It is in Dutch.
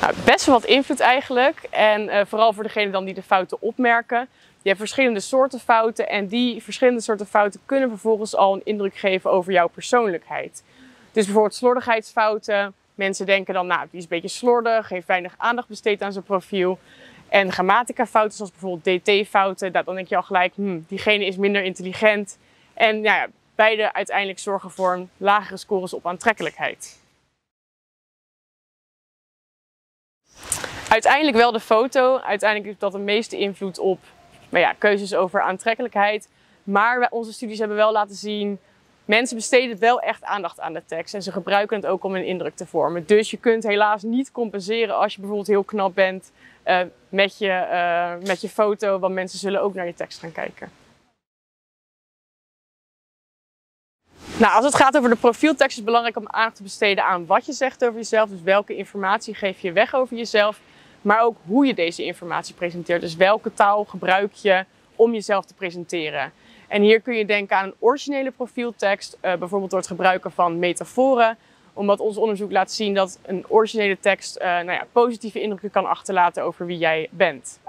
Nou, best wel wat invloed eigenlijk. En uh, vooral voor degene dan die de fouten opmerken. Je hebt verschillende soorten fouten en die verschillende soorten fouten kunnen vervolgens al een indruk geven over jouw persoonlijkheid. Dus bijvoorbeeld slordigheidsfouten. Mensen denken dan, nou, die is een beetje slordig, heeft weinig aandacht besteed aan zijn profiel. En grammatica-fouten, zoals bijvoorbeeld dt-fouten, dan denk je al gelijk, hm, diegene is minder intelligent. En nou ja, beide uiteindelijk zorgen voor lagere scores op aantrekkelijkheid. Uiteindelijk wel de foto. Uiteindelijk heeft dat de meeste invloed op maar ja, keuzes over aantrekkelijkheid. Maar onze studies hebben wel laten zien, mensen besteden wel echt aandacht aan de tekst. En ze gebruiken het ook om een indruk te vormen. Dus je kunt helaas niet compenseren als je bijvoorbeeld heel knap bent uh, met, je, uh, met je foto. Want mensen zullen ook naar je tekst gaan kijken. Nou, als het gaat over de profieltekst is het belangrijk om aandacht te besteden aan wat je zegt over jezelf. Dus welke informatie geef je weg over jezelf maar ook hoe je deze informatie presenteert. Dus welke taal gebruik je om jezelf te presenteren. En hier kun je denken aan een originele profieltekst, uh, bijvoorbeeld door het gebruiken van metaforen. Omdat ons onderzoek laat zien dat een originele tekst uh, nou ja, positieve indrukken kan achterlaten over wie jij bent.